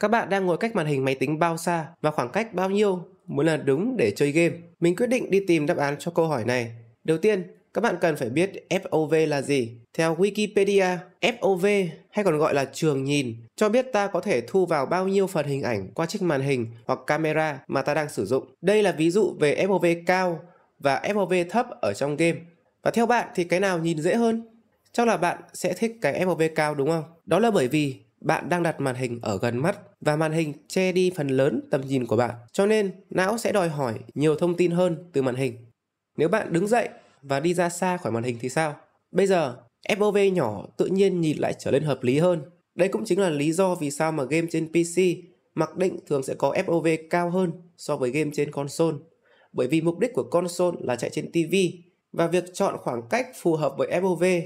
Các bạn đang ngồi cách màn hình máy tính bao xa và khoảng cách bao nhiêu mới là đúng để chơi game? Mình quyết định đi tìm đáp án cho câu hỏi này. Đầu tiên, các bạn cần phải biết FOV là gì. Theo Wikipedia, FOV hay còn gọi là trường nhìn cho biết ta có thể thu vào bao nhiêu phần hình ảnh qua chiếc màn hình hoặc camera mà ta đang sử dụng. Đây là ví dụ về FOV cao và FOV thấp ở trong game. Và theo bạn thì cái nào nhìn dễ hơn? Chắc là bạn sẽ thích cái FOV cao đúng không? Đó là bởi vì bạn đang đặt màn hình ở gần mắt và màn hình che đi phần lớn tầm nhìn của bạn. Cho nên, não sẽ đòi hỏi nhiều thông tin hơn từ màn hình. Nếu bạn đứng dậy và đi ra xa khỏi màn hình thì sao? Bây giờ FOV nhỏ tự nhiên nhìn lại trở nên hợp lý hơn. Đây cũng chính là lý do vì sao mà game trên PC mặc định thường sẽ có FOV cao hơn so với game trên console. Bởi vì mục đích của console là chạy trên TV và việc chọn khoảng cách phù hợp với FOV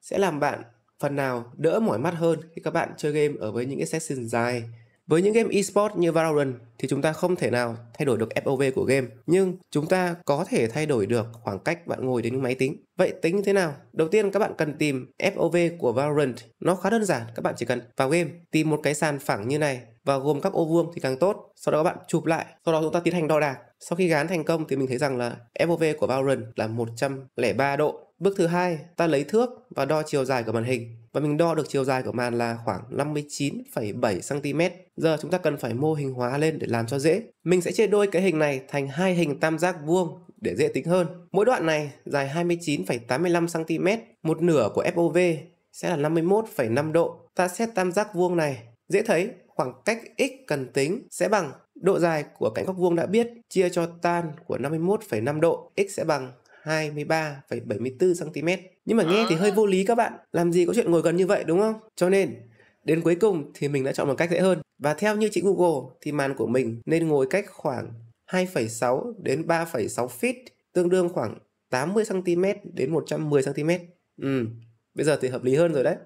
sẽ làm bạn phần nào đỡ mỏi mắt hơn khi các bạn chơi game ở với những cái session dài. Với những game esports như Valorant thì chúng ta không thể nào thay đổi được FOV của game, nhưng chúng ta có thể thay đổi được khoảng cách bạn ngồi đến máy tính. Vậy tính như thế nào? Đầu tiên các bạn cần tìm FOV của Valorant. Nó khá đơn giản, các bạn chỉ cần vào game, tìm một cái sàn phẳng như này và gồm các ô vuông thì càng tốt. Sau đó các bạn chụp lại, sau đó chúng ta tiến hành đo đạc. Sau khi gán thành công thì mình thấy rằng là FOV của Valorant là 103 độ. Bước thứ hai, ta lấy thước và đo chiều dài của màn hình và mình đo được chiều dài của màn là khoảng 59,7 cm. Giờ chúng ta cần phải mô hình hóa lên để làm cho dễ. Mình sẽ chia đôi cái hình này thành hai hình tam giác vuông để dễ tính hơn. Mỗi đoạn này dài 29,85 cm, một nửa của FOV sẽ là 51,5 độ. Ta xét tam giác vuông này, dễ thấy khoảng cách x cần tính sẽ bằng độ dài của cạnh góc vuông đã biết chia cho tan của 51,5 độ, x sẽ bằng 23,74 cm. Nhưng mà nghe thì hơi vô lý các bạn. Làm gì có chuyện ngồi gần như vậy đúng không? Cho nên đến cuối cùng thì mình đã chọn một cách dễ hơn. Và theo như chị Google thì màn của mình nên ngồi cách khoảng 2,6 đến 3,6 feet, tương đương khoảng 80 cm đến 110 cm. Ừ, bây giờ thì hợp lý hơn rồi đấy.